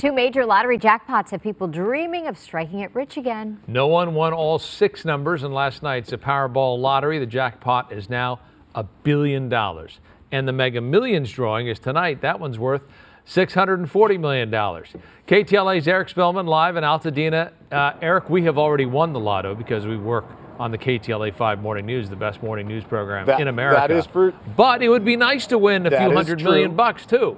Two major lottery jackpots have people dreaming of striking it rich again. No one won all six numbers in last night's Powerball lottery. The jackpot is now a billion dollars. And the Mega Millions drawing is tonight. That one's worth $640 million. KTLA's Eric Spillman live in Altadena. Uh, Eric, we have already won the lotto because we work on the KTLA 5 Morning News, the best morning news program That- in America. that is for- But it would be nice to win a That few is hundred million true. bucks, too.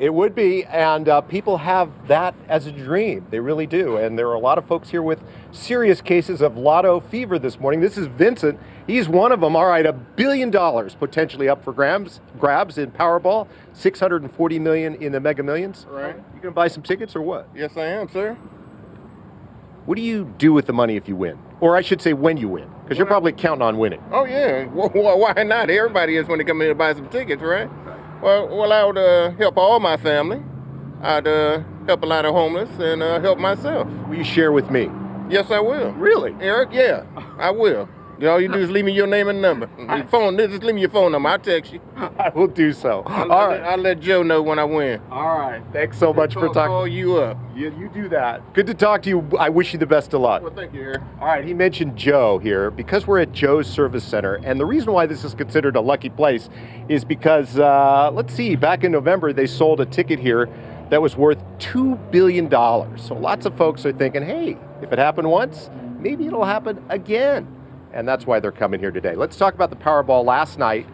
It would be, and uh, people have that as a dream. They really do. And there are a lot of folks here with serious cases of lotto fever this morning. This is Vincent. He's one of them. All right, a billion dollars potentially up for grabs, grabs in Powerball, 640 million in the Mega Millions. Right. You gonna buy some tickets or what? Yes, I am, sir. What do you do with the money if you win? Or I should say, when you win, because you're probably counting on winning. Oh yeah. Wh- Why not? Everybody is when they come in to buy some tickets, right? Well, well, I would uh, help all my family. I'd uh, help a lot of homeless and uh, help myself. Will you share with me? Yes, I will. Really? Eric, yeah, I will. All you do is leave me your name and number. Your phone, just leave me your phone number. I'll text you. I will do so. I'll, All I'll. I'll let Joe know when I win. All right. Thanks so much for talking. call you up. You, you do that. Good to talk to you. I wish you the best of luck. Well, thank you, Eric. All right, he mentioned Joe here because we're at Joe's Service Center, and the reason why this is considered a lucky place is because uh, let's see, back in November they sold a ticket here that was worth two billion dollars. So lots of folks are thinking, hey, if it happened once, maybe it'll happen again, and that's why they're coming here today. Let's talk about the Powerball last night.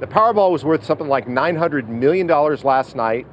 The Powerball was worth something like nine hundred million dollars last night.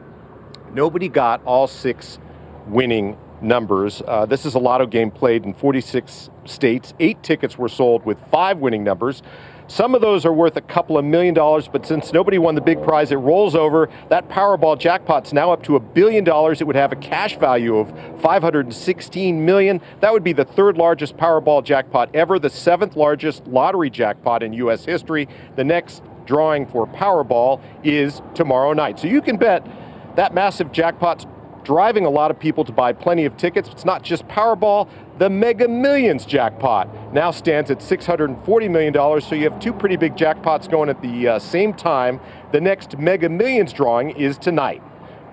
Nobody got all six winning numbers. Uh, this is a lotto game played in 46 states. Eight tickets were sold with five winning numbers. Some of those are worth a couple of million dollars, but since nobody won the big prize, it rolls over. That Powerball jackpot's now up to a billion dollars. It would have a cash value of 516 million. That would be the third largest Powerball jackpot ever, the seventh largest lottery jackpot in U.S. history. The next drawing for Powerball is tomorrow night. So you can bet that massive jackpot's driving a lot of people to buy plenty of tickets. It's not just Powerball. The Mega Millions jackpot now stands at $640 million, so you have two pretty big jackpots going at the uh, same time. The next Mega Millions drawing is tonight.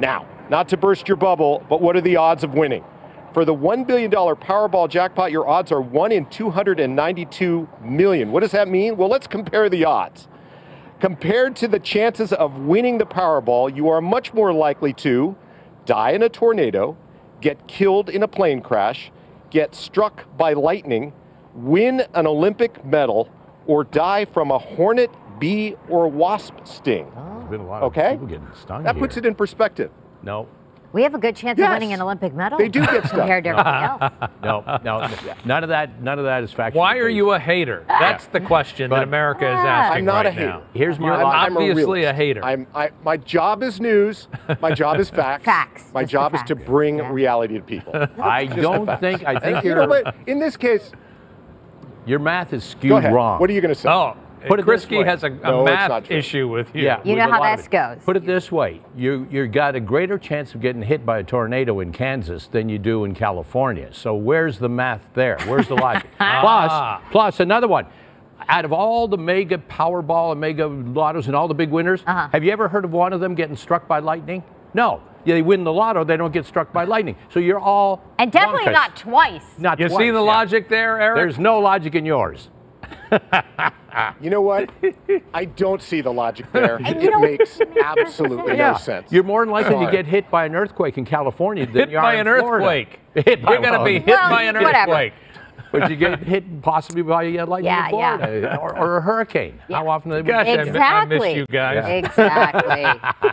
Now, not to burst your bubble, but what are the odds of winning? For the $1 billion Powerball jackpot, your odds are 1 in 292 million. What does that mean? Well, let's compare the odds. Compared to the chances of winning the Powerball, you are much more likely to die in a tornado, get killed in a plane crash, get struck by lightning, win an Olympic medal, or die from a hornet, bee, or wasp sting. There's been a lot Okay. of people getting stung That here. puts it in perspective. No, We have a good chance Yes. of winning an Olympic medal. They do get stuck. compared to everybody else. no, no. None of that. None of that is factual. Why are you a hater? That's the question that But- America is Ah. asking I'm not right a hater. now. Here's my You're I'm- I'm obviously a, realist. hater. I'm, I, my job is news. My job is facts. Facts, My just the job is to bring Yeah. reality to people. I don't think. I think you know, your but in this case, your math is skewed wrong. What are you going to say? oh, Put it this Krisky way. has a, a No, math issue with you. Yeah. You with know how lot this goes. Put it this way: you you got a greater chance of getting hit by a tornado in Kansas than you do in California. So where's the math there? Where's the logic? Ah. plus, plus another one. Out of all the mega Powerball and mega lottos and all the big winners, Uh-huh. have you ever heard of one of them getting struck by lightning? No. Yeah, they win the lotto, they don't get struck by lightning. So you're all And definitely bonkers. not twice. Not You twice, see the yeah. logic there, Eric? There's no logic in yours. You know what? I don't see the logic there. And it makes absolutely no sense. You're more than likely Sorry. to get hit by an earthquake in California than hit you are by in an Florida. earthquake. Hit by You're going to be hit Well, by an whatever. earthquake. But you get hit possibly by a lightning Yeah, in yeah. Florida or, or a hurricane. How often do they Gosh, I mi- I Exactly. miss you guys. Exactly.